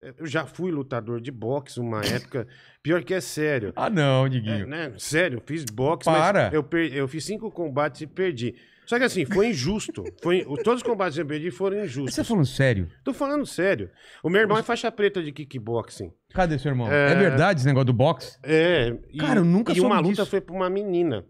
Eu já fui lutador de boxe uma época. Pior que é sério. Ah, não, É, Diguinho. né? Sério, eu fiz boxe, Para. mas eu, per- eu fiz cinco combates e perdi. Só que assim, foi injusto. Foi, todos os combates que eu perdi foram injustos. Você tá falando sério? Tô falando sério. O meu irmão é faixa preta de kickboxing. Cadê seu irmão? É, verdade esse negócio do boxe? É. E, Cara, eu nunca E uma soube luta disso. foi pra uma menina.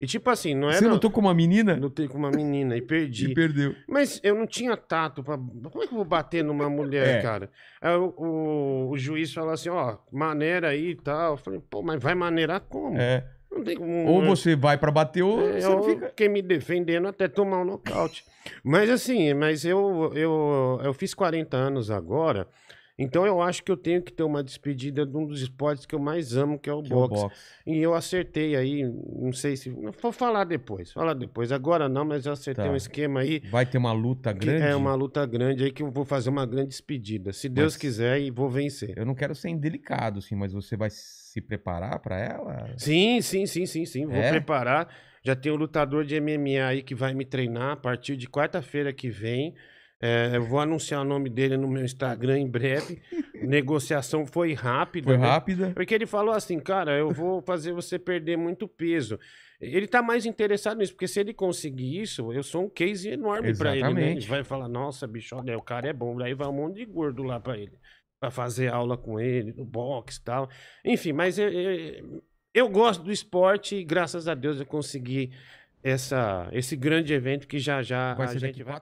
E tipo assim, não era. Você lutou com uma menina? Lutei com uma menina e perdi. E perdeu. Mas eu não tinha tato pra. Como é que eu vou bater numa mulher, É. cara? Aí o, o, o juiz falou assim: ó, maneira aí e tal. Eu falei, pô, mas vai maneirar como? É. Não tem como. Ou você vai pra bater ou É, você fica. fiquei me defendendo até tomar um nocaute. mas assim, mas eu, eu, eu fiz 40 anos agora, então eu acho que eu tenho que ter uma despedida de um dos esportes que eu mais amo, que é o Que é o boxe. boxe. E eu acertei aí, não sei se. Vou falar depois, falar depois. Agora não, mas eu acertei Tá. um esquema aí. Vai ter uma luta grande. É uma luta grande aí que eu vou fazer uma grande despedida. Se Deus Mas- quiser, e vou vencer. Eu não quero ser indelicado, assim, mas você vai se preparar pra ela? Sim, sim, sim, sim, sim. Vou É? preparar. Já tem um lutador de MMA aí que vai me treinar a partir de quarta-feira que vem. É, eu vou anunciar o nome dele no meu Instagram em breve. Negociação foi rápida. Foi né? rápida? Porque ele falou assim, cara, eu vou fazer você perder muito peso. Ele tá mais interessado nisso, porque se ele conseguir isso, eu sou um case enorme pra ele, né? Ele vai falar, nossa, bicho, olha, o cara é bom. Daí vai um monte de gordo lá pra ele. Pra fazer aula com ele, no boxe e tal. Enfim, mas eu, eu, eu gosto do esporte e graças a Deus eu consegui essa, esse grande evento que já já Vai a gente vai...